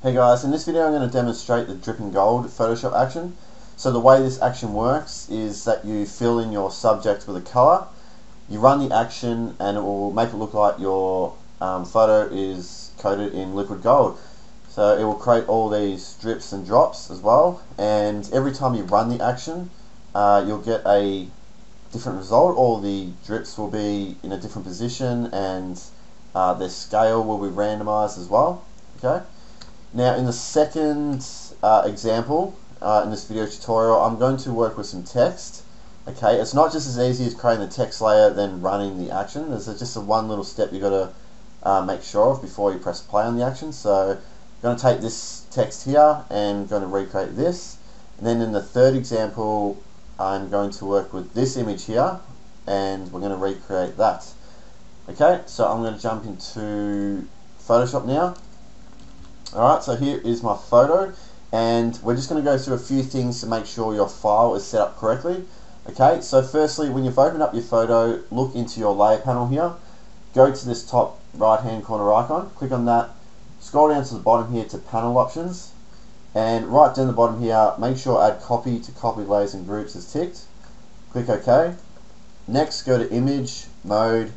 Hey guys, in this video I'm going to demonstrate the dripping gold Photoshop action. So the way this action works is that you fill in your subject with a color, you run the action and it will make it look like your um, photo is coated in liquid gold. So it will create all these drips and drops as well and every time you run the action uh, you'll get a different result. All the drips will be in a different position and uh, their scale will be randomized as well. Okay. Now in the second uh, example uh, in this video tutorial I'm going to work with some text okay? It's not just as easy as creating the text layer then running the action. There's just a one little step you've got to uh, make sure of before you press play on the action. So I'm going to take this text here and going to recreate this. And then in the third example I'm going to work with this image here and we're going to recreate that. Okay so I'm going to jump into Photoshop now Alright, so here is my photo and we're just going to go through a few things to make sure your file is set up correctly. Okay, so firstly, when you've opened up your photo, look into your layer panel here, go to this top right hand corner icon, click on that, scroll down to the bottom here to panel options, and right down the bottom here, make sure add copy to copy layers and groups is ticked. Click OK. Next, go to image, mode,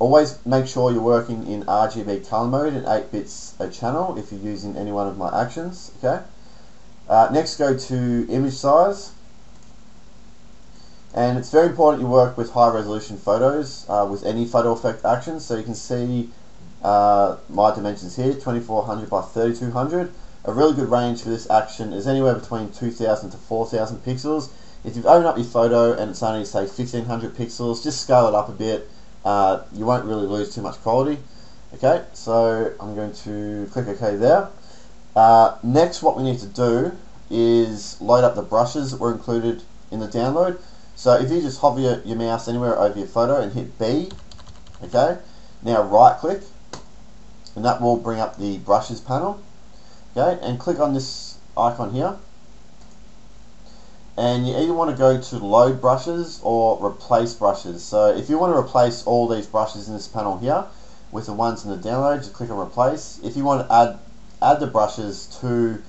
Always make sure you're working in RGB color mode at 8 bits a channel if you're using any one of my actions. Okay. Uh, next go to image size. And it's very important you work with high resolution photos uh, with any photo effect actions. So you can see uh, my dimensions here, 2400 by 3200. A really good range for this action is anywhere between 2000 to 4000 pixels. If you've opened up your photo and it's only say 1500 pixels, just scale it up a bit uh, you won't really lose too much quality. Okay, so I'm going to click OK there. Uh, next, what we need to do is load up the brushes that were included in the download. So if you just hover your, your mouse anywhere over your photo and hit B, okay, now right click, and that will bring up the brushes panel, okay, and click on this icon here, and you either want to go to load brushes or replace brushes. So if you want to replace all these brushes in this panel here with the ones in the download, just click on replace. If you want to add add the brushes to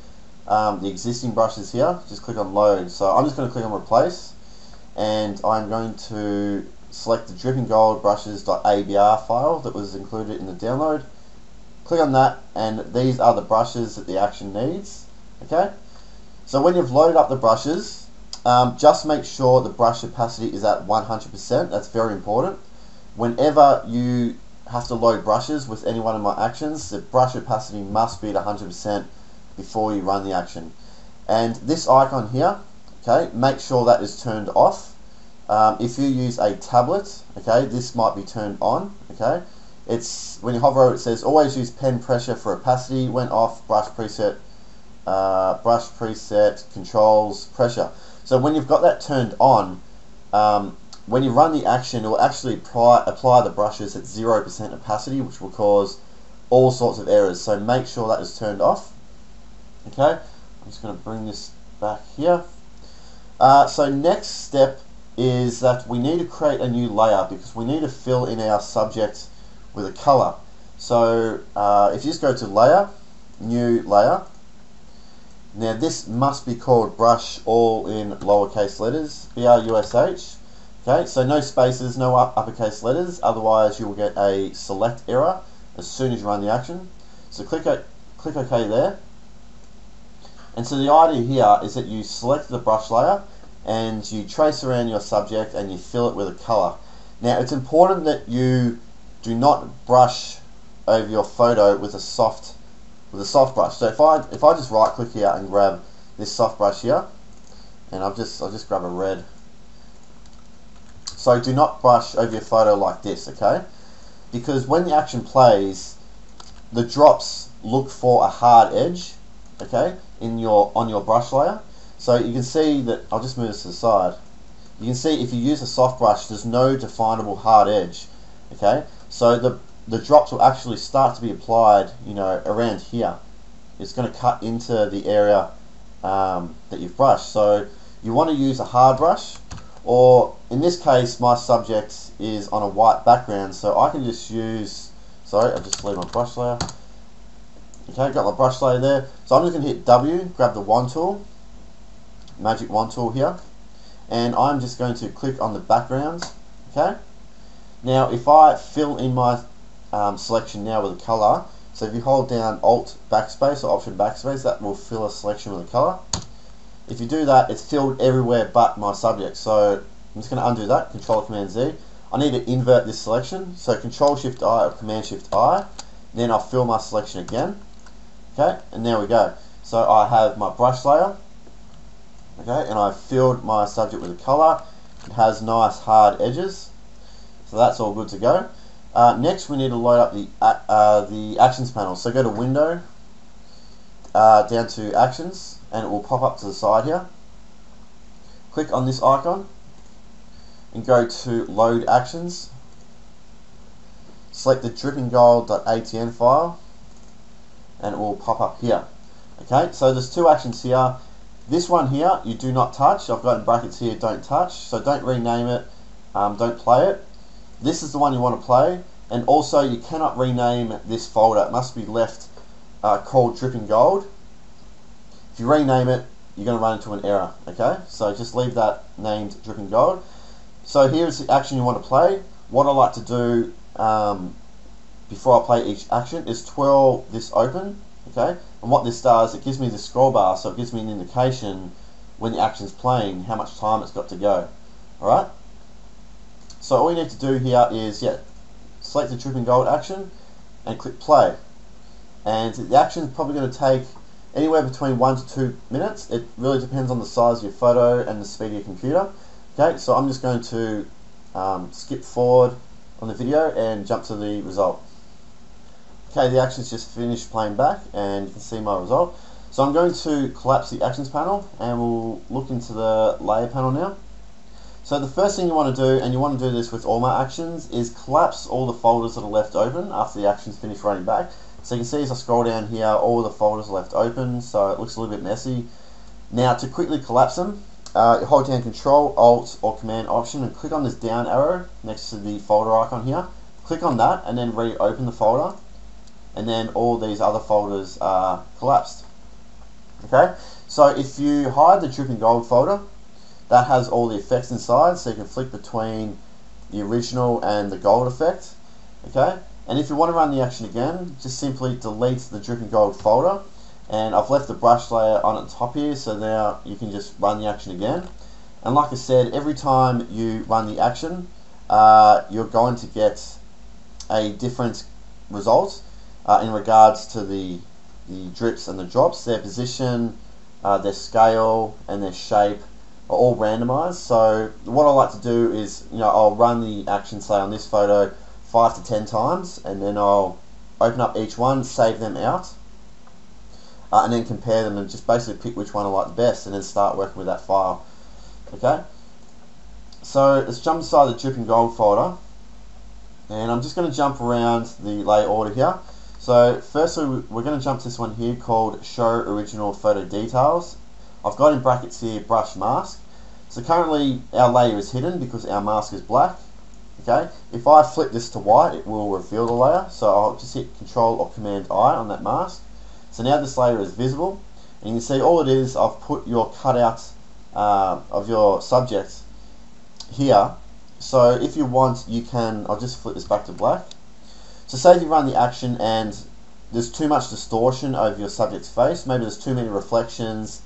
um, the existing brushes here, just click on load. So I'm just going to click on replace and I'm going to select the dripping gold brushes.abr file that was included in the download. Click on that and these are the brushes that the action needs. Okay. So when you've loaded up the brushes, um, just make sure the brush opacity is at 100%. That's very important. Whenever you have to load brushes with any one of my actions, the brush opacity must be at 100% before you run the action. And this icon here, okay, make sure that is turned off. Um, if you use a tablet, okay, this might be turned on, okay. It's when you hover over it says always use pen pressure for opacity, went off, brush preset, uh, brush preset, controls, pressure. So when you've got that turned on, um, when you run the action, it will actually apply, apply the brushes at 0% opacity, which will cause all sorts of errors. So make sure that is turned off. Okay, I'm just going to bring this back here. Uh, so next step is that we need to create a new layer because we need to fill in our subject with a color. So uh, if you just go to layer, new layer, now this must be called brush all in lowercase letters, B-R-U-S-H. Okay, so no spaces, no uppercase letters, otherwise you will get a select error as soon as you run the action. So click, click OK there. And so the idea here is that you select the brush layer and you trace around your subject and you fill it with a color. Now it's important that you do not brush over your photo with a soft with a soft brush. So if I if I just right click here and grab this soft brush here, and I'll just I'll just grab a red. So do not brush over your photo like this, okay? Because when the action plays, the drops look for a hard edge, okay, in your on your brush layer. So you can see that I'll just move this to the side. You can see if you use a soft brush, there's no definable hard edge, okay? So the the drops will actually start to be applied, you know, around here. It's going to cut into the area um, that you've brushed. So you want to use a hard brush, or in this case, my subject is on a white background, so I can just use, sorry, I just leave my brush layer. Okay, got my brush layer there. So I'm just going to hit W, grab the wand tool, magic wand tool here, and I'm just going to click on the background. Okay. Now, if I fill in my um, selection now with a color, so if you hold down Alt backspace or Option backspace, that will fill a selection with a color. If you do that, it's filled everywhere but my subject. So I'm just going to undo that, Control Command Z. I need to invert this selection, so Control Shift I or Command Shift I. Then I'll fill my selection again. Okay, and there we go. So I have my brush layer. Okay, and I've filled my subject with a color. It has nice hard edges. So that's all good to go. Uh, next, we need to load up the uh, the actions panel. So go to Window, uh, down to Actions, and it will pop up to the side here. Click on this icon, and go to Load Actions. Select the drippinggold.atn file, and it will pop up here. Okay, so there's two actions here. This one here, you do not touch. I've got in brackets here, don't touch. So don't rename it, um, don't play it this is the one you want to play, and also you cannot rename this folder. It must be left uh, called Dripping Gold. If you rename it, you're going to run into an error, okay? So just leave that named Dripping Gold. So here's the action you want to play. What I like to do um, before I play each action is twirl this open, okay? And what this does, it gives me the scroll bar, so it gives me an indication when the action's playing, how much time it's got to go, alright? So all you need to do here is, yeah, select the dripping gold action and click play. And the action is probably going to take anywhere between one to two minutes. It really depends on the size of your photo and the speed of your computer. Okay, so I'm just going to um, skip forward on the video and jump to the result. Okay, the action's just finished playing back and you can see my result. So I'm going to collapse the actions panel and we'll look into the layer panel now. So the first thing you want to do, and you want to do this with all my actions, is collapse all the folders that are left open after the actions finish running back. So you can see as I scroll down here, all the folders are left open, so it looks a little bit messy. Now to quickly collapse them, uh, hold down Control, Alt, or Command Option and click on this down arrow next to the folder icon here. Click on that and then reopen the folder, and then all these other folders are collapsed. Okay, so if you hide the Dripping Gold folder, that has all the effects inside, so you can flick between the original and the gold effect. Okay, and if you want to run the action again, just simply delete the dripping gold folder. And I've left the brush layer on the top here, so now you can just run the action again. And like I said, every time you run the action, uh, you're going to get a different result uh, in regards to the, the drips and the drops, their position, uh, their scale, and their shape, are all randomized. So what I like to do is, you know, I'll run the action, say on this photo, five to ten times, and then I'll open up each one, save them out, uh, and then compare them and just basically pick which one I like the best, and then start working with that file. Okay. So let's jump inside the dripping gold folder, and I'm just going to jump around the lay order here. So firstly, we're going to jump to this one here called Show Original Photo Details. I've got in brackets here brush mask. So currently our layer is hidden because our mask is black. Okay, if I flip this to white, it will reveal the layer. So I'll just hit Control or Command I on that mask. So now this layer is visible, and you can see all it is. I've put your cutouts uh, of your subjects here. So if you want, you can. I'll just flip this back to black. So say you run the action and there's too much distortion over your subject's face, maybe there's too many reflections,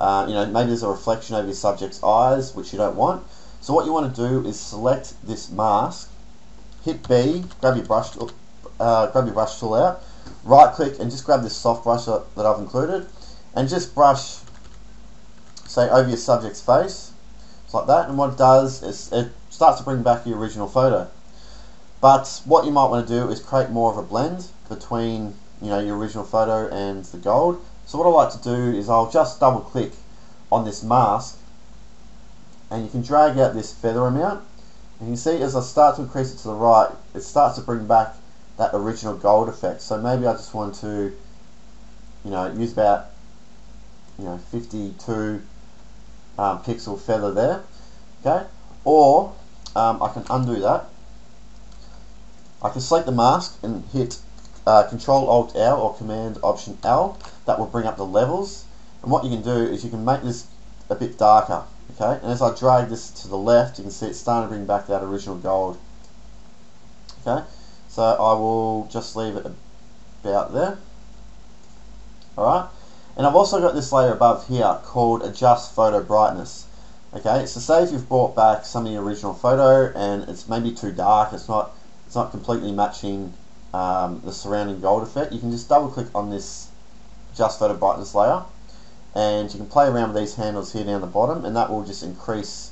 uh, you know, maybe there's a reflection over your subject's eyes, which you don't want. So what you want to do is select this mask, hit B, grab your brush, tool, uh, grab your brush tool out, right click and just grab this soft brush that I've included, and just brush, say, over your subject's face, like that. And what it does is it starts to bring back your original photo. But what you might want to do is create more of a blend between, you know, your original photo and the gold. So what I like to do is I'll just double click on this mask and you can drag out this feather amount. And you see as I start to increase it to the right it starts to bring back that original gold effect. So maybe I just want to you know use about you know 52 um, pixel feather there okay? Or um, I can undo that. I can select the mask and hit uh, Control Alt L or Command Option L. That will bring up the levels. And what you can do is you can make this a bit darker. Okay, and as I drag this to the left, you can see it's starting to bring back that original gold. Okay, so I will just leave it about there. Alright, and I've also got this layer above here called Adjust Photo Brightness. Okay, so say if you've brought back some of the original photo and it's maybe too dark, it's not it's not completely matching um, the surrounding gold effect, you can just double click on this Just Photo Brightness layer and you can play around with these handles here down the bottom and that will just increase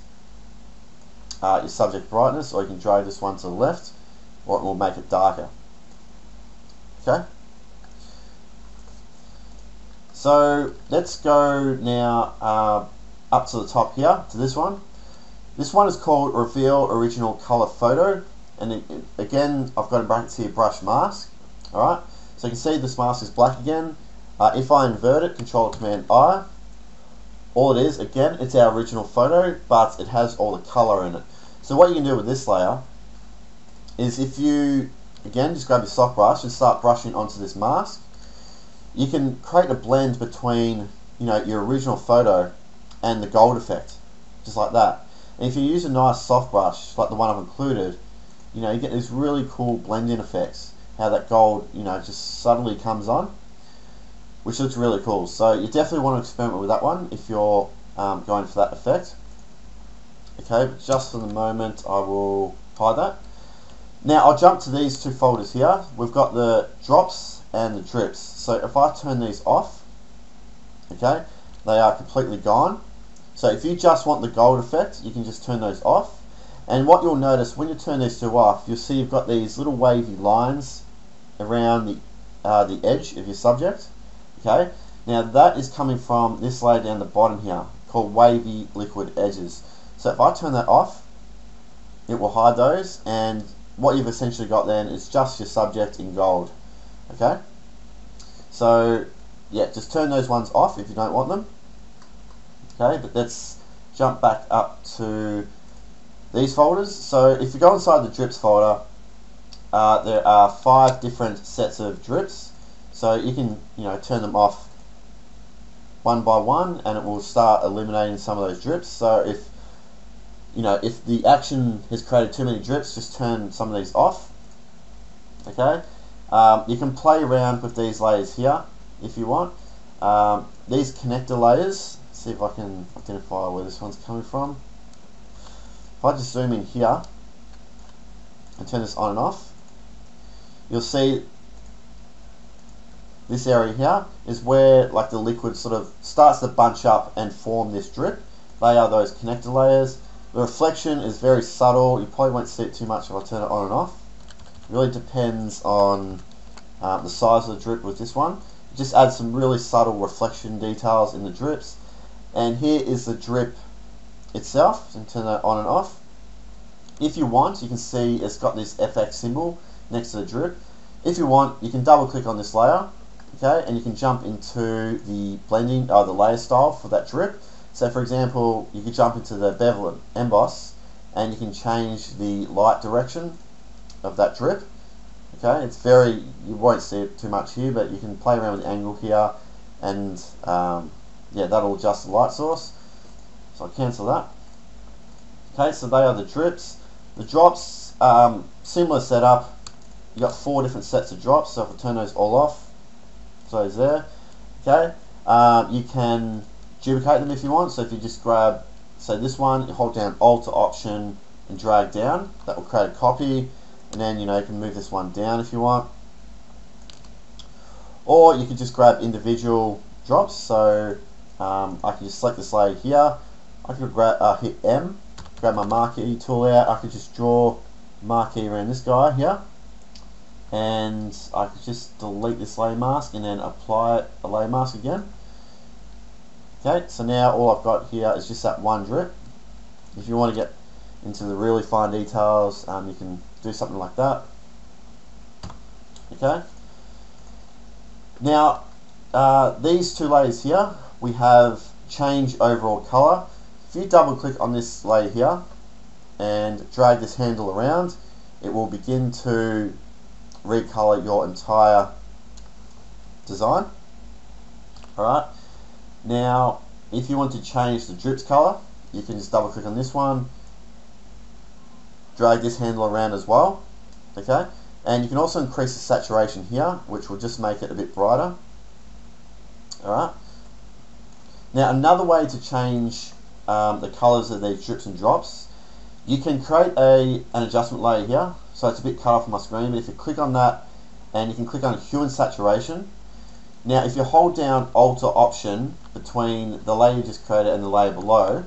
uh, your subject brightness or you can drag this one to the left or it will make it darker. Okay? So let's go now uh, up to the top here to this one. This one is called Reveal Original Color Photo and it, it, again I've got in brackets here brush mask. Alright, so you can see this mask is black again. Uh, if I invert it, Control Command I, all it is, again, it's our original photo, but it has all the color in it. So what you can do with this layer is if you, again, just grab your soft brush and start brushing onto this mask, you can create a blend between, you know, your original photo and the gold effect, just like that. And if you use a nice soft brush, like the one I've included, you know, you get these really cool blending effects, how that gold, you know, just suddenly comes on which looks really cool. So you definitely want to experiment with that one if you're um, going for that effect. Okay, but just for the moment I will hide that. Now I'll jump to these two folders here. We've got the drops and the drips. So if I turn these off, okay, they are completely gone. So if you just want the gold effect, you can just turn those off. And what you'll notice when you turn these two off, you'll see you've got these little wavy lines around the, uh, the edge of your subject. Okay, now that is coming from this layer down the bottom here called wavy liquid edges. So if I turn that off, it will hide those and what you've essentially got then is just your subject in gold. Okay, so yeah, just turn those ones off if you don't want them. Okay, but let's jump back up to these folders. So if you go inside the drips folder, uh, there are five different sets of drips. So you can, you know, turn them off one by one and it will start eliminating some of those drips. So if, you know, if the action has created too many drips, just turn some of these off. Okay. Um, you can play around with these layers here if you want. Um, these connector layers, see if I can identify where this one's coming from. If I just zoom in here and turn this on and off, you'll see this area here is where like the liquid sort of starts to bunch up and form this drip. They are those connector layers. The reflection is very subtle. You probably won't see it too much if I turn it on and off. It really depends on um, the size of the drip with this one. it Just add some really subtle reflection details in the drips. And here is the drip itself. So turn that on and off. If you want, you can see it's got this FX symbol next to the drip. If you want, you can double click on this layer okay and you can jump into the blending uh, the layer style for that drip so for example you could jump into the bevel and emboss and you can change the light direction of that drip okay it's very you won't see it too much here but you can play around with the angle here and um, yeah that'll adjust the light source so I'll cancel that okay so they are the drips the drops um, similar setup you got four different sets of drops so if I turn those all off those there. Okay, um, you can duplicate them if you want. So if you just grab, say this one, you hold down Alt Option and drag down. That will create a copy, and then you know you can move this one down if you want. Or you can just grab individual drops. So um, I can just select this layer here. I could grab, uh, hit M, grab my marquee tool out. I could just draw marquee around this guy here. And I could just delete this layer mask and then apply a layer mask again. Okay so now all I've got here is just that one drip. If you want to get into the really fine details um, you can do something like that. Okay. Now uh, these two layers here we have change overall color if you double click on this layer here and drag this handle around it will begin to recolor your entire design. Alright, now if you want to change the drips color, you can just double click on this one, drag this handle around as well, okay? And you can also increase the saturation here, which will just make it a bit brighter. Alright. Now another way to change um, the colors of these drips and drops, you can create a, an adjustment layer here. So it's a bit cut off my screen, but if you click on that and you can click on hue and saturation. Now if you hold down Alt or Option between the layer you just created and the layer below,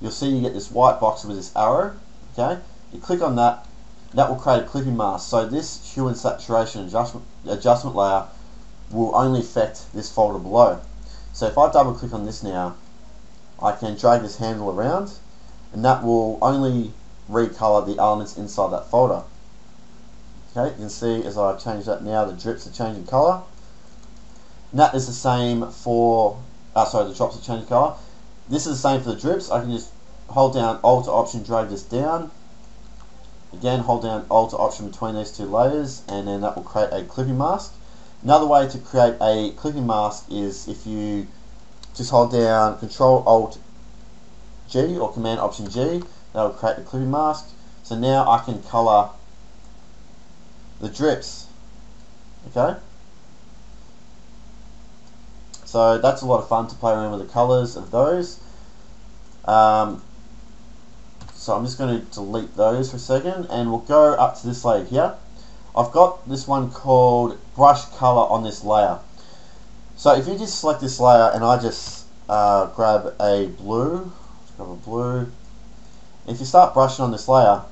you'll see you get this white box with this arrow. Okay, you click on that, that will create a clipping mask. So this hue and saturation adjustment, adjustment layer will only affect this folder below. So if I double click on this now, I can drag this handle around and that will only recolor the elements inside that folder. Okay, you can see as I change that now, the drips are changing color. And that is the same for, uh, sorry, the drops are changing color. This is the same for the drips. I can just hold down Alt Option, drag this down. Again, hold down Alt Option between these two layers, and then that will create a clipping mask. Another way to create a clipping mask is if you just hold down Control Alt G or Command Option G, that will create the clipping mask. So now I can color the drips. Okay? So that's a lot of fun to play around with the colors of those. Um, so I'm just going to delete those for a second and we'll go up to this layer here. I've got this one called brush color on this layer. So if you just select this layer and I just uh, grab a blue, grab a blue, if you start brushing on this layer,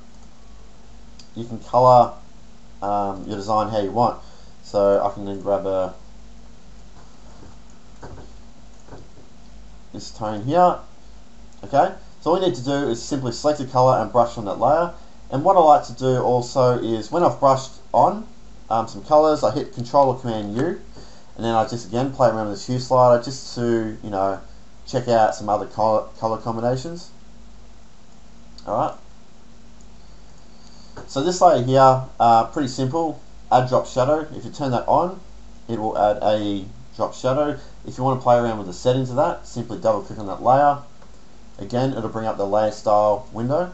you can color um, your design how you want. So I can then grab a this tone here. Okay, so all you need to do is simply select a color and brush on that layer. And what I like to do also is when I've brushed on um, some colors, I hit Control or Command U, and then I just again play around with this hue slider just to you know check out some other color, color combinations. Alright. So this layer here, uh, pretty simple. Add drop shadow. If you turn that on, it will add a drop shadow. If you want to play around with the settings of that, simply double click on that layer. Again, it'll bring up the layer style window.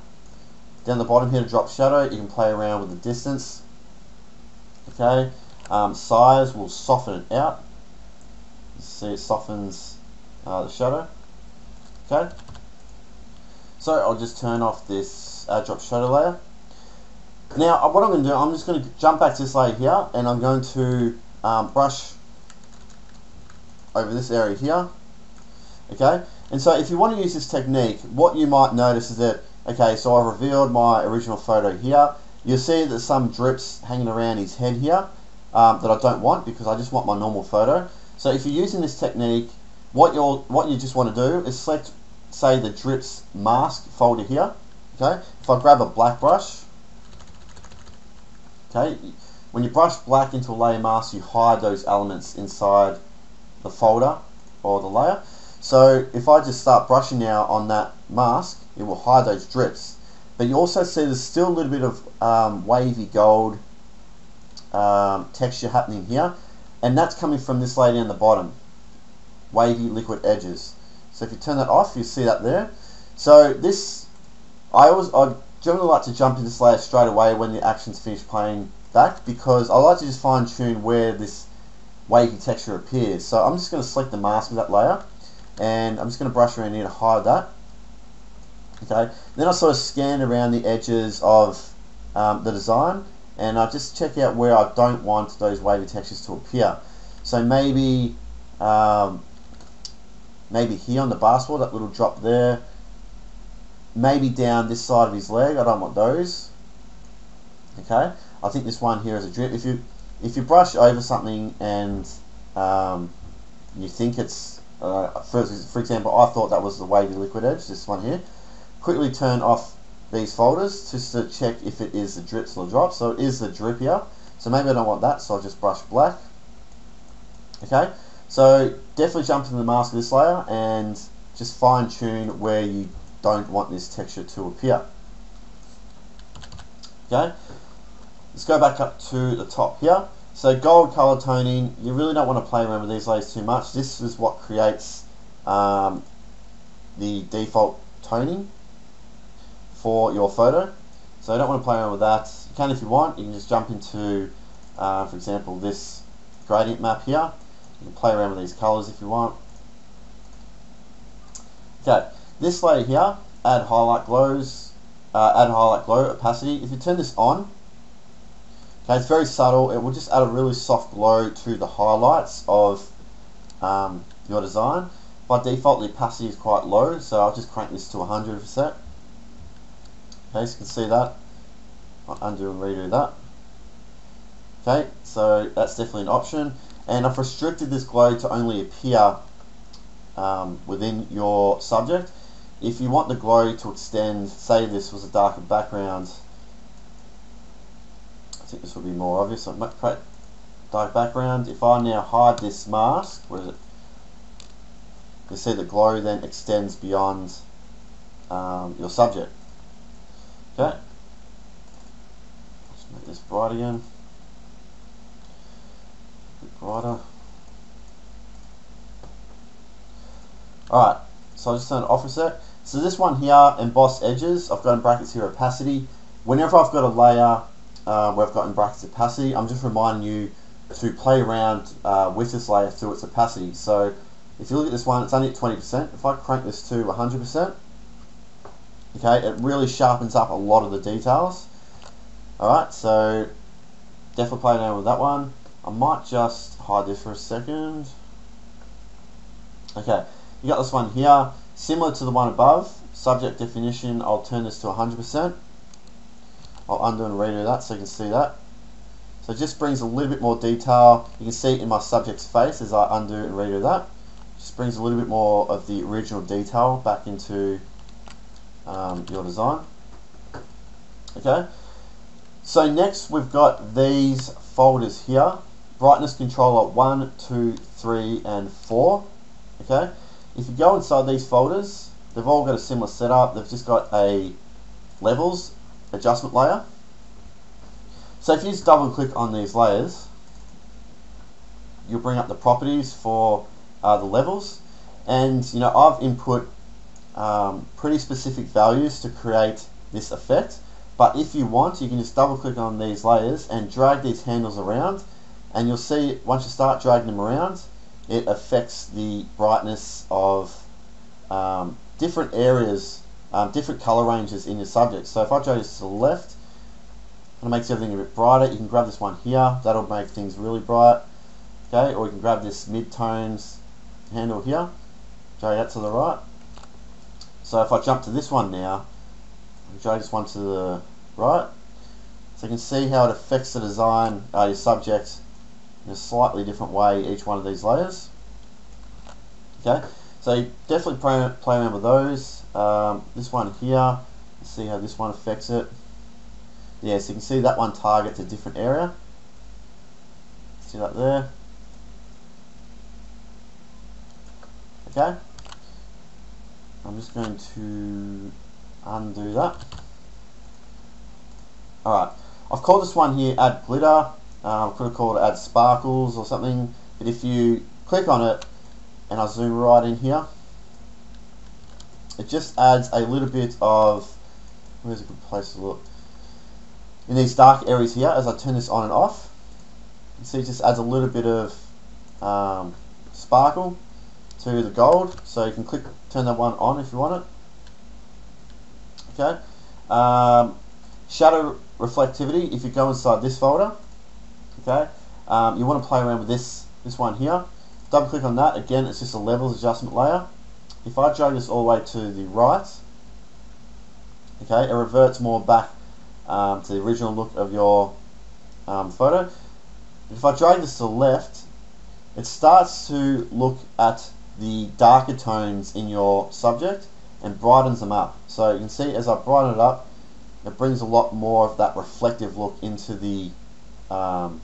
Down the bottom here to drop shadow, you can play around with the distance. Okay, um, size will soften it out. See it softens uh, the shadow. Okay, so I'll just turn off this uh, drop shadow layer. Now, uh, what I'm going to do, I'm just going to jump back to this layer here, and I'm going to um, brush over this area here. Okay, and so if you want to use this technique, what you might notice is that, okay, so I've revealed my original photo here. You'll see that some drips hanging around his head here um, that I don't want because I just want my normal photo. So if you're using this technique, what you're what you just want to do is select, say, the drips mask folder here. Okay, if I grab a black brush, okay, when you brush black into a layer mask, you hide those elements inside the folder or the layer. So if I just start brushing now on that mask, it will hide those drips. But you also see there's still a little bit of um, wavy gold um, texture happening here. And that's coming from this layer down the bottom. Wavy liquid edges. So if you turn that off, you see that there. So this, I always, I generally like to jump into this layer straight away when the action's finished playing back because I like to just fine tune where this wavy texture appears. So I'm just going to select the mask of that layer and I'm just going to brush around here to hide that. Okay, then I sort of scan around the edges of um, the design and I just check out where I don't want those wavy textures to appear. So maybe um, maybe here on the basketball, that little drop there, maybe down this side of his leg, I don't want those. Okay, I think this one here is a drip. If you if you brush over something and um, you think it's, uh, for, for example, I thought that was the wavy liquid edge, this one here, quickly turn off these folders just to check if it is the drips or drops. So it is the drip here. So maybe I don't want that, so I'll just brush black. Okay, so definitely jump into the mask of this layer and just fine tune where you don't want this texture to appear. Okay, let's go back up to the top here. So gold color toning, you really don't want to play around with these layers too much. This is what creates um, the default toning for your photo. So you don't want to play around with that. You can if you want. You can just jump into, uh, for example, this gradient map here. You can play around with these colors if you want. Okay, this layer here, add highlight glows, uh, add highlight glow opacity. If you turn this on, okay, it's very subtle. It will just add a really soft glow to the highlights of um, your design. By default, the opacity is quite low, so I'll just crank this to 100%. Okay, so you can see that. I'll undo and redo that. Okay, so that's definitely an option. And I've restricted this glow to only appear um, within your subject. If you want the glow to extend, say this was a darker background, I think this would be more obvious. So create dark background. If I now hide this mask, where is it? You can see the glow then extends beyond um, your subject. Okay. Let's make this bright again. A bit brighter. Alright, so I just turn off a sec. So this one here, embossed edges, I've got in brackets here opacity. Whenever I've got a layer uh, where I've got in brackets opacity, I'm just reminding you to play around uh, with this layer through its opacity. So if you look at this one, it's only at 20%. If I crank this to 100%, okay, it really sharpens up a lot of the details. Alright, so definitely play around with that one. I might just hide this for a second. Okay, you got this one here, similar to the one above. Subject definition, I'll turn this to 100%. I'll undo and redo that so you can see that. So it just brings a little bit more detail. You can see in my subject's face as I undo and redo that. Just brings a little bit more of the original detail back into um, your design. Okay. So next we've got these folders here. Brightness controller 1, 2, 3 and 4. Okay. If you go inside these folders, they've all got a similar setup. They've just got a levels adjustment layer. So if you just double click on these layers, you'll bring up the properties for uh, the levels. And you know I've input um, pretty specific values to create this effect. But if you want, you can just double click on these layers and drag these handles around. And you'll see once you start dragging them around, it affects the brightness of um, different areas, um, different color ranges in your subject. So if I drag this to the left, it makes everything a bit brighter, you can grab this one here, that'll make things really bright. Okay, or you can grab this mid-tones handle here, drag that to the right. So if I jump to this one now, drag this one to the right, so you can see how it affects the design, uh, your subject, in a slightly different way each one of these layers. Okay, so definitely play, play around with those. Um, this one here, see how this one affects it. Yeah, so you can see that one targets a different area. See that there. Okay. I'm just going to undo that. Alright, I've called this one here add glitter. Um, could have called it add sparkles or something, but if you click on it and I zoom right in here, it just adds a little bit of, where's a good place to look, in these dark areas here as I turn this on and off, you see it just adds a little bit of um, sparkle to the gold, so you can click turn that one on if you want it. Okay. Um, shadow reflectivity, if you go inside this folder, okay um, you want to play around with this this one here double click on that again it's just a levels adjustment layer if I drag this all the way to the right okay it reverts more back um, to the original look of your um, photo if I drag this to the left it starts to look at the darker tones in your subject and brightens them up so you can see as I brighten it up it brings a lot more of that reflective look into the um,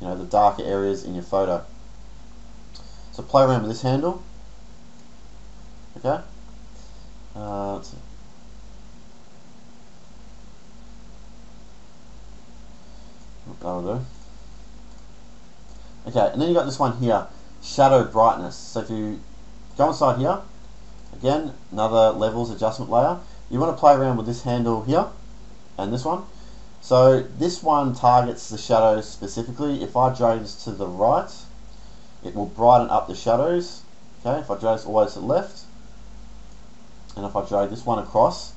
you know, the darker areas in your photo. So play around with this handle. Okay. Uh, that'll do. Okay, and then you got this one here, shadow brightness. So if you go inside here, again, another levels adjustment layer. You want to play around with this handle here and this one. So this one targets the shadows specifically. If I drag this to the right, it will brighten up the shadows. Okay, if I drag this always to the left, and if I drag this one across,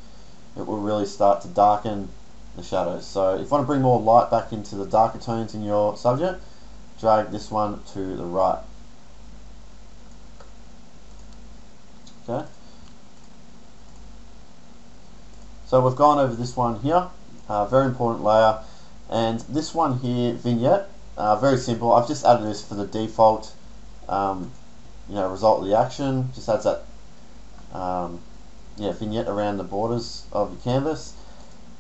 it will really start to darken the shadows. So if you want to bring more light back into the darker tones in your subject, drag this one to the right. Okay. So we've gone over this one here, uh, very important layer, and this one here, vignette, uh, very simple. I've just added this for the default, um, you know, result of the action. Just adds that, um, yeah, vignette around the borders of your canvas.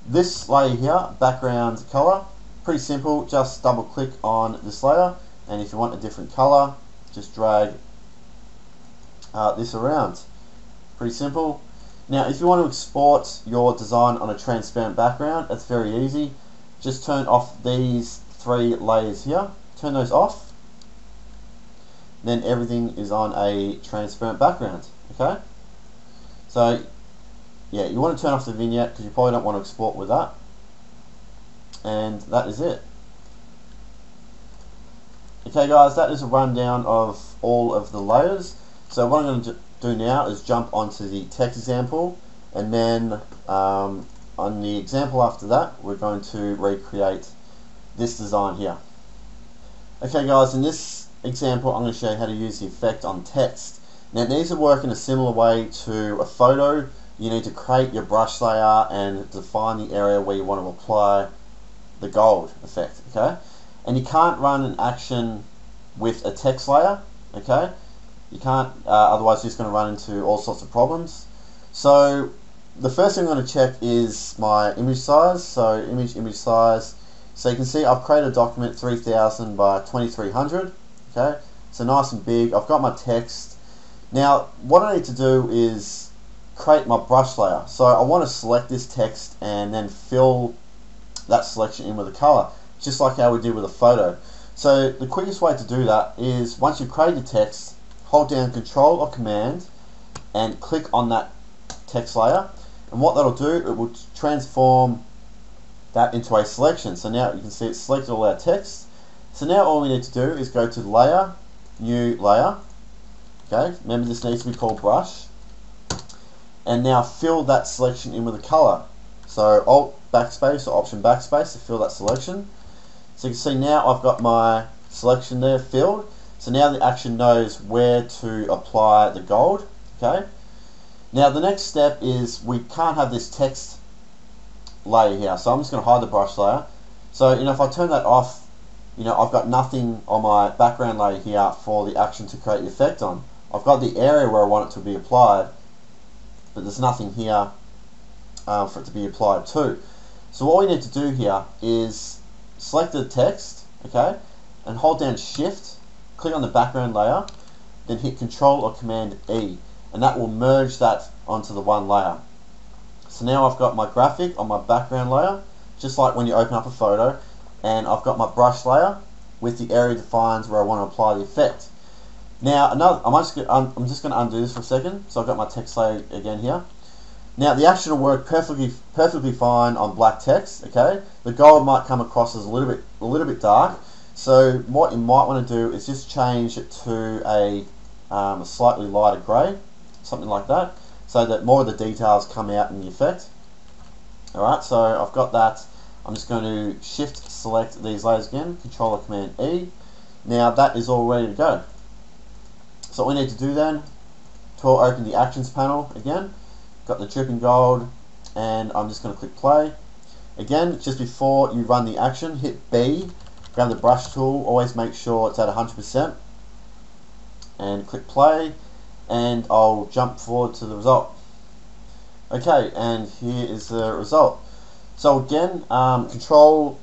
This layer here, background color, pretty simple. Just double click on this layer, and if you want a different color, just drag uh, this around. Pretty simple. Now, if you want to export your design on a transparent background, it's very easy. Just turn off these three layers here. Turn those off. Then everything is on a transparent background. Okay? So, yeah, you want to turn off the vignette because you probably don't want to export with that. And that is it. Okay guys, that is a rundown of all of the layers. So what I'm going to do now is jump onto the text example and then um, on the example after that we're going to recreate this design here. Okay guys, in this example I'm going to show you how to use the effect on text. Now it needs to work in a similar way to a photo. You need to create your brush layer and define the area where you want to apply the gold effect, okay? And you can't run an action with a text layer, okay? You can't, uh, otherwise you're just going to run into all sorts of problems. So the first thing I'm going to check is my image size. So image, image size. So you can see I've created a document 3000 by 2300. Okay, so nice and big. I've got my text. Now what I need to do is create my brush layer. So I want to select this text and then fill that selection in with a color, just like how we did with a photo. So the quickest way to do that is once you've created the text, hold down Control or Command and click on that text layer. And what that'll do it will transform that into a selection. So now you can see it's selected all our text so now all we need to do is go to layer new layer. Okay remember this needs to be called brush. And now fill that selection in with a color. So alt backspace or option backspace to fill that selection. So you can see now I've got my selection there filled so now the action knows where to apply the gold. Okay. Now the next step is we can't have this text layer here. So I'm just going to hide the brush layer. So you know if I turn that off, you know I've got nothing on my background layer here for the action to create the effect on. I've got the area where I want it to be applied, but there's nothing here uh, for it to be applied to. So what we need to do here is select the text, okay, and hold down Shift click on the background layer, then hit Control or Command E, and that will merge that onto the one layer. So now I've got my graphic on my background layer, just like when you open up a photo, and I've got my brush layer with the area defines where I want to apply the effect. Now, another, I'm just, I'm just going to undo this for a second. So I've got my text layer again here. Now, the action will work perfectly, perfectly fine on black text. Okay, the gold might come across as a little bit, a little bit dark, so what you might want to do is just change it to a, um, a slightly lighter grey, something like that, so that more of the details come out in the effect. Alright, so I've got that. I'm just going to shift select these layers again, control or command E. Now that is all ready to go. So what we need to do then, to open the actions panel again, got the dripping gold, and I'm just going to click play. Again, just before you run the action, hit B Grab the brush tool, always make sure it's at 100% and click play and I'll jump forward to the result. Okay, and here is the result. So again, um, control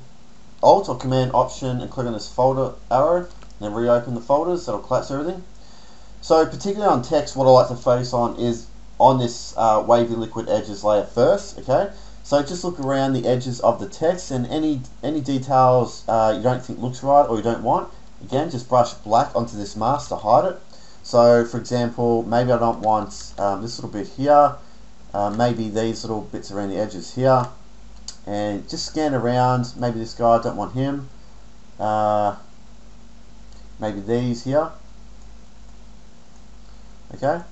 Alt or Command Option and click on this folder arrow and reopen the folders, that'll collapse everything. So particularly on text, what I like to focus on is on this uh, wavy liquid edges layer first, okay? So just look around the edges of the text and any any details uh, you don't think looks right or you don't want, again just brush black onto this mask to hide it. So for example, maybe I don't want um, this little bit here, uh, maybe these little bits around the edges here, and just scan around, maybe this guy, I don't want him, uh, maybe these here, okay,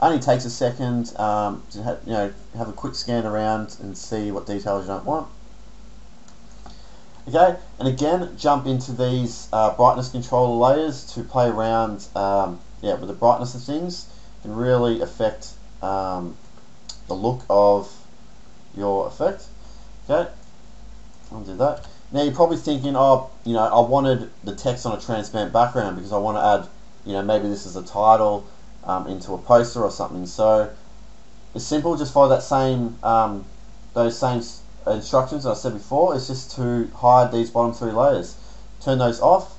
only takes a second um, to have, you know have a quick scan around and see what details you don't want. Okay, and again, jump into these uh, brightness controller layers to play around um, yeah, with the brightness of things. can really affect um, the look of your effect. Okay, I'll do that. Now you're probably thinking, oh, you know, I wanted the text on a transparent background because I want to add, you know, maybe this is a title um, into a poster or something. So it's simple, just follow that same um, those same instructions I said before. It's just to hide these bottom three layers. Turn those off.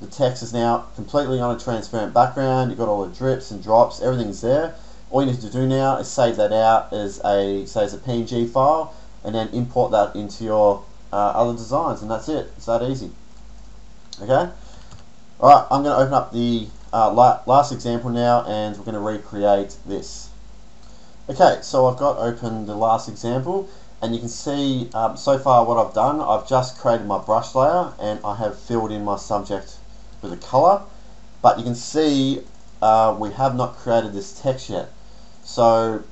The text is now completely on a transparent background. You've got all the drips and drops, everything's there. All you need to do now is save that out as a say as a PNG file, and then import that into your uh, other designs, and that's it. It's that easy. Okay. All right, I'm going to open up the uh, la last example now and we're going to recreate this. Okay, so I've got open the last example and you can see um, so far what I've done, I've just created my brush layer and I have filled in my subject with a color but you can see uh, we have not created this text yet. So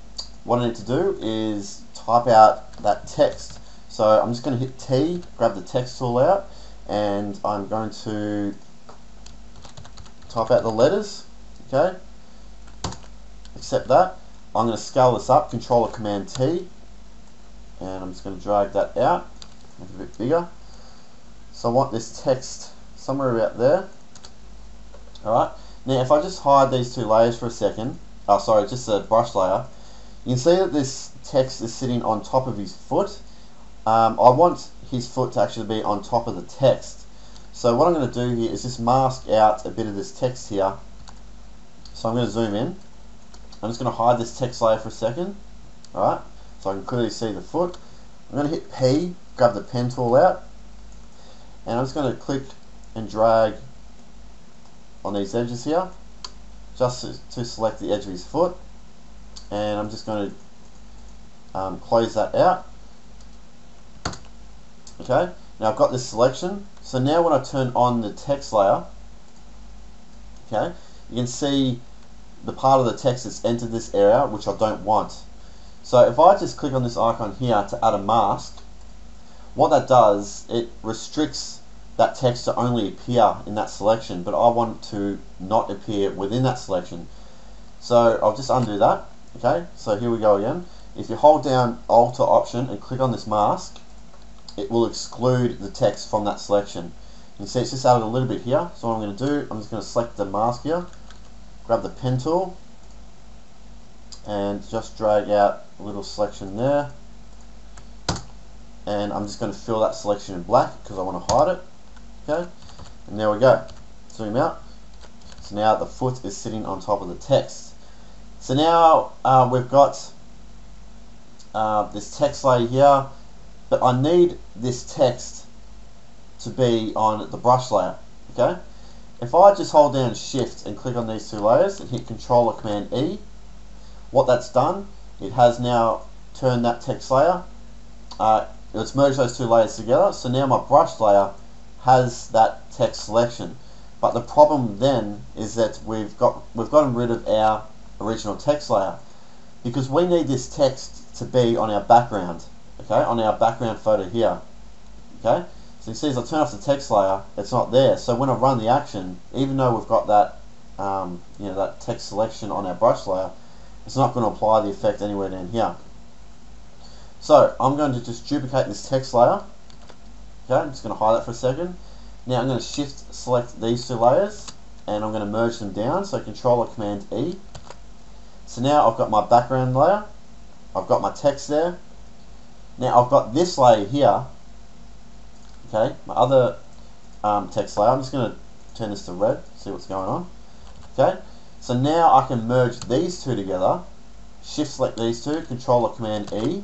what I need to do is type out that text. So I'm just going to hit T, grab the text tool out and I'm going to type out the letters, okay, accept that. I'm going to scale this up, Control or Command T, and I'm just going to drag that out, make it a bit bigger. So I want this text somewhere about there. Alright, now if I just hide these two layers for a second, oh sorry, just a brush layer, you can see that this text is sitting on top of his foot. Um, I want his foot to actually be on top of the text. So what I'm going to do here is just mask out a bit of this text here. So I'm going to zoom in. I'm just going to hide this text layer for a second. Alright, so I can clearly see the foot. I'm going to hit P, grab the pen tool out, and I'm just going to click and drag on these edges here, just to, select the edge of his foot. And I'm just going to um, close that out. Okay, now I've got this selection. So now when I turn on the text layer, okay, you can see the part of the text that's entered this area, which I don't want. So if I just click on this icon here to add a mask, what that does, it restricts that text to only appear in that selection, but I want it to not appear within that selection. So I'll just undo that, okay? So here we go again. If you hold down Alt or Option and click on this mask, it will exclude the text from that selection. You see it's just added a little bit here. So what I'm going to do, I'm just going to select the mask here, grab the pen tool, and just drag out a little selection there. And I'm just going to fill that selection in black because I want to hide it. Okay, and there we go. Zoom out. So now the foot is sitting on top of the text. So now uh, we've got uh, this text layer here but I need this text to be on the brush layer, okay? If I just hold down shift and click on these two layers and hit control or command E, what that's done, it has now turned that text layer, uh, it's merged those two layers together, so now my brush layer has that text selection. But the problem then is that we've got we've gotten rid of our original text layer because we need this text to be on our background okay, on our background photo here, okay. So you see as I turn off the text layer, it's not there. So when I run the action, even though we've got that, um, you know, that text selection on our brush layer, it's not going to apply the effect anywhere down here. So I'm going to just duplicate this text layer. Okay, I'm just going to hide that for a second. Now I'm going to shift select these two layers and I'm going to merge them down. So Control or Command E. So now I've got my background layer. I've got my text there. Now I've got this layer here, okay, my other um, text layer, I'm just going to turn this to red, see what's going on, okay, so now I can merge these two together, shift select these two, control or command E.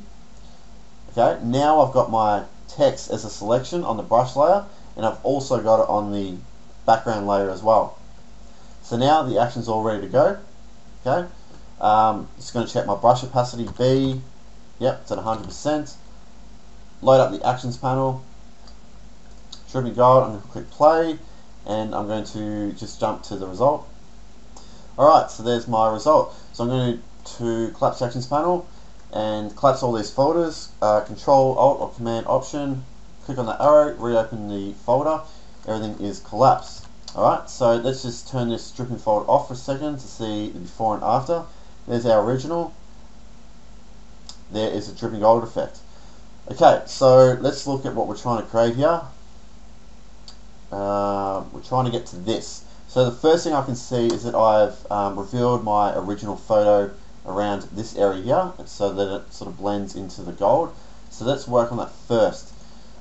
Okay, now I've got my text as a selection on the brush layer and I've also got it on the background layer as well. So now the action's all ready to go. Okay, um, just going to check my brush opacity B. Yep, it's at 100%. Load up the actions panel. Dripping gold. I'm going to click play, and I'm going to just jump to the result. Alright, so there's my result. So I'm going to, to collapse actions panel and collapse all these folders. Uh, control Alt or Command Option. Click on the arrow, reopen the folder. Everything is collapsed. Alright, so let's just turn this dripping folder off for a second to see the before and after. There's our original. There is a dripping gold effect. Okay, so let's look at what we're trying to create here. Uh, we're trying to get to this. So the first thing I can see is that I've um, revealed my original photo around this area here so that it sort of blends into the gold. So let's work on that first.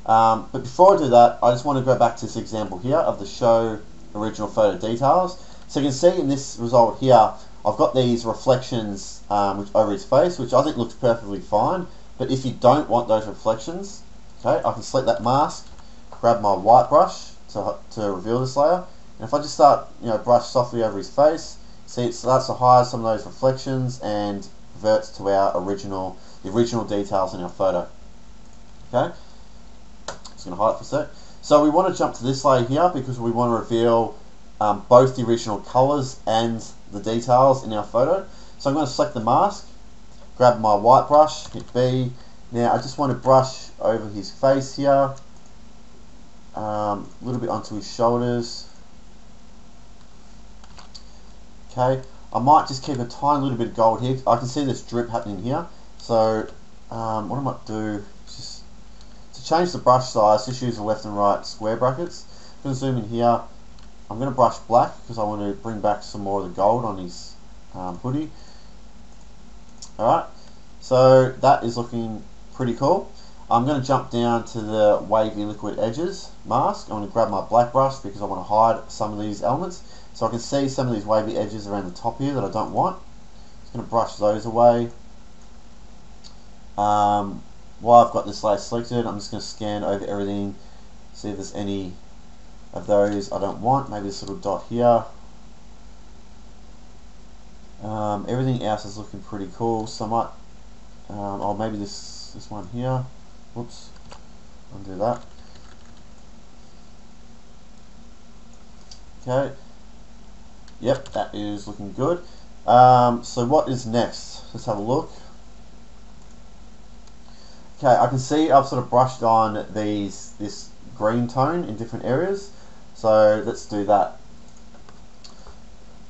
Um, but before I do that, I just want to go back to this example here of the show original photo details. So you can see in this result here, I've got these reflections um, which, over his face, which I think looks perfectly fine. But if you don't want those reflections, okay, I can select that mask, grab my white brush to, to reveal this layer, and if I just start, you know, brush softly over his face, see it starts to hide some of those reflections and reverts to our original, the original details in our photo. Okay, just to hide it for a sec. So we want to jump to this layer here because we want to reveal um, both the original colors and the details in our photo. So I'm going to select the mask, grab my white brush, hit B. Now I just want to brush over his face here, um, a little bit onto his shoulders. Okay, I might just keep a tiny little bit of gold here. I can see this drip happening here. So um, what I might do just to change the brush size, just use the left and right square brackets. I'm going to zoom in here I'm going to brush black because I want to bring back some more of the gold on his um, hoodie. Alright, so that is looking pretty cool. I'm going to jump down to the wavy liquid edges mask. I'm going to grab my black brush because I want to hide some of these elements. So I can see some of these wavy edges around the top here that I don't want. Just going to brush those away. Um, while I've got this layer selected, I'm just going to scan over everything, see if there's any of those I don't want. Maybe this little dot here. Um, everything else is looking pretty cool. So I might, um, oh maybe this this one here. Whoops, undo that. Okay. Yep, that is looking good. Um, so what is next? Let's have a look. Okay, I can see I've sort of brushed on these this green tone in different areas. So let's do that.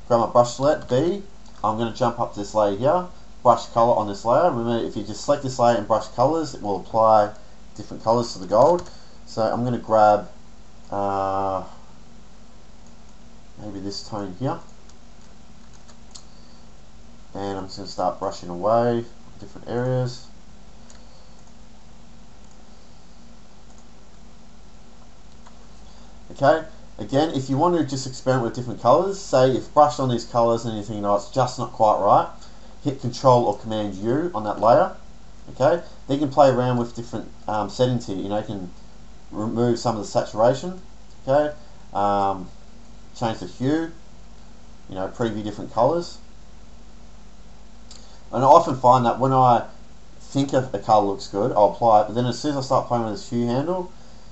Grab my brush select, B. I'm going to jump up to this layer here, brush color on this layer. Remember, if you just select this layer and brush colors, it will apply different colors to the gold. So I'm going to grab uh, maybe this tone here. And I'm just going to start brushing away different areas. Okay, Again, if you want to just experiment with different colors, say you've brushed on these colors and anything you think, no, it's just not quite right, hit Control or Command U on that layer. Okay, then you can play around with different um, settings here. You know, you can remove some of the saturation. Okay, um, change the hue. You know, preview different colors. And I often find that when I think of a color looks good, I'll apply it. But then as soon as I start playing with this hue handle,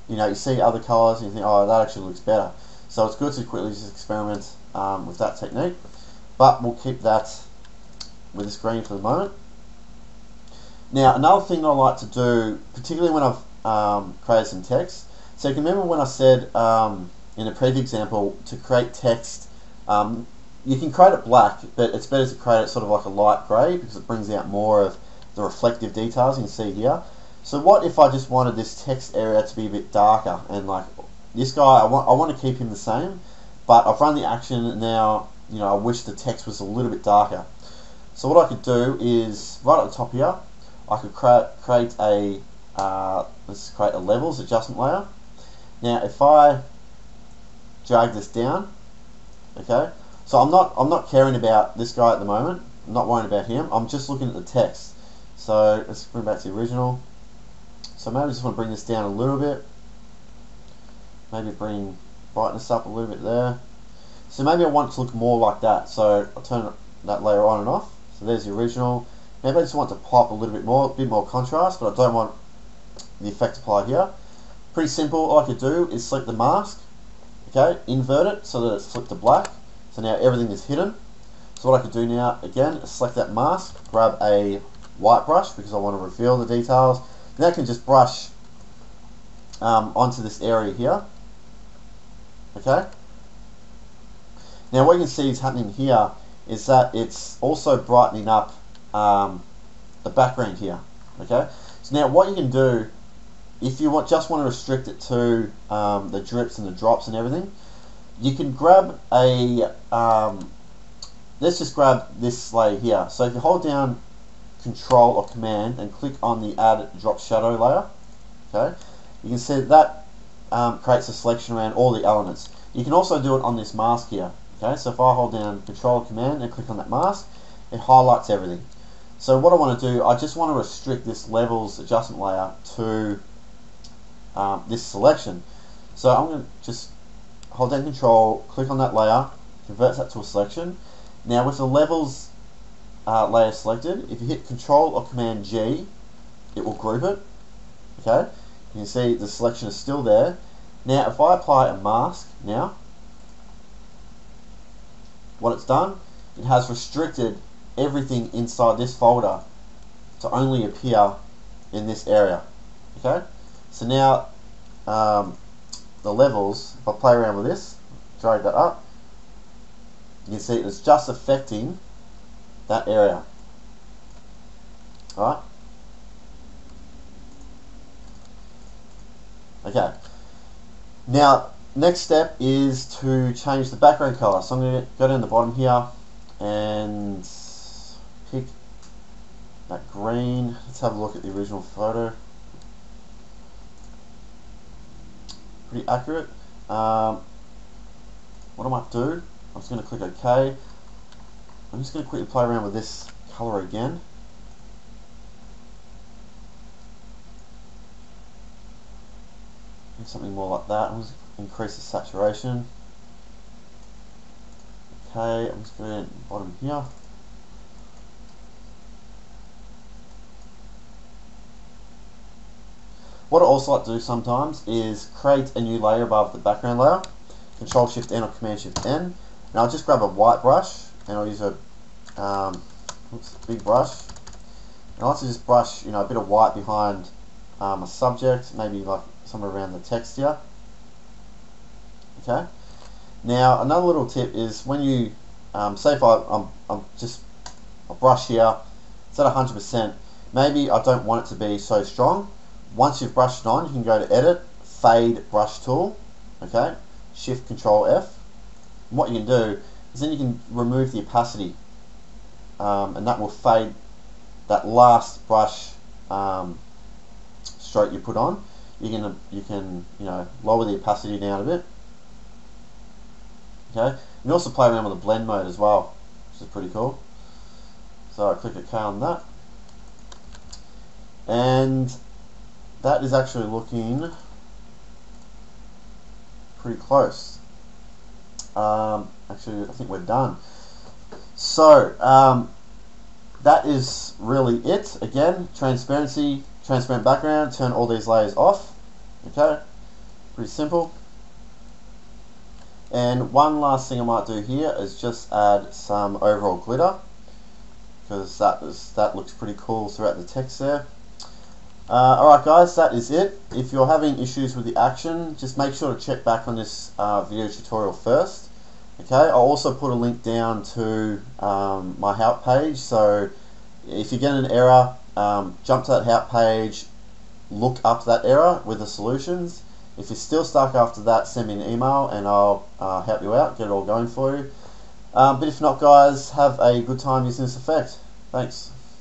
you know, you see other colours and you think, oh, that actually looks better. So it's good to quickly just experiment um, with that technique. But we'll keep that with this green for the moment. Now, another thing I like to do, particularly when I've um, created some text, so you can remember when I said um, in the previous example to create text, um, you can create it black, but it's better to create it sort of like a light grey because it brings out more of the reflective details you can see here. So what if I just wanted this text area to be a bit darker and like this guy, I want, I want to keep him the same, but I've run the action now, you know, I wish the text was a little bit darker. So what I could do is, right at the top here, I could create, create a, uh, let's create a levels adjustment layer. Now if I drag this down, okay, so I'm not, I'm not caring about this guy at the moment, not worrying about him. I'm just looking at the text. So let's bring back to the original. So maybe I just want to bring this down a little bit. Maybe bring brightness up a little bit there. So maybe I want it to look more like that. So I'll turn that layer on and off. So there's the original. Maybe I just want to pop a little bit more, a bit more contrast, but I don't want the effect applied here. Pretty simple. All I could do is select the mask, okay, invert it so that it's flipped to black. So now everything is hidden. So what I could do now, again, select that mask, grab a white brush because I want to reveal the details. Then I can just brush um, onto this area here. Okay. Now what you can see is happening here is that it's also brightening up um, the background here. Okay. So now what you can do, if you want, just want to restrict it to um, the drips and the drops and everything, you can grab a, um, let's just grab this layer here. So if you hold down Control or Command and click on the Add Drop Shadow layer, okay, you can see that um, creates a selection around all the elements. You can also do it on this mask here. Okay, so if I hold down Control or Command and click on that mask, it highlights everything. So what I want to do, I just want to restrict this levels adjustment layer to um, this selection. So I'm going to just hold down Control, click on that layer, converts that to a selection. Now with the levels uh, layer selected, if you hit Control or Command G, it will group it. Okay, you can see the selection is still there. Now if I apply a mask now, what it's done, it has restricted everything inside this folder to only appear in this area. Okay, so now um, the levels, if I play around with this, drag that up, you can see it's just affecting that area. Alright? Okay. Now, next step is to change the background color. So I'm going to go down the bottom here and pick that green. Let's have a look at the original photo. Pretty accurate. Um, what am I might do, I'm just going to click OK. I'm just going to quickly play around with this color again. something more like that. I'm just increase the saturation. Okay, I'm just going to bottom here. What I also like to do sometimes is create a new layer above the background layer. Control Shift N or Command Shift N. And I'll just grab a white brush and I'll use a um, oops, big brush. And I like to just brush, you know, a bit of white behind um, a subject, maybe like somewhere around the text here. Okay. Now another little tip is when you um, say if I, I'm, I'm just a brush here, it's at 100%. Maybe I don't want it to be so strong. Once you've brushed on, you can go to Edit, Fade Brush Tool. Okay. Shift Control F. And what you can do is then you can remove the opacity, um, and that will fade that last brush um, stroke you put on you can you can you know lower the opacity down a bit. Okay, you can also play around with the blend mode as well, which is pretty cool. So I click OK on that, and that is actually looking pretty close. Um, actually, I think we're done. So um, that is really it. Again, transparency, transparent background, turn all these layers off. Okay, pretty simple. And one last thing I might do here is just add some overall glitter because that is that looks pretty cool throughout the text there. Uh, Alright guys, that is it. If you're having issues with the action, just make sure to check back on this uh, video tutorial first. Okay, I'll also put a link down to um, my help page, so if you get an error, um, jump to that help page, look up that error with the solutions. If you're still stuck after that, send me an email and I'll uh, help you out, get it all going for you. Um, but if not, guys, have a good time using this effect. Thanks.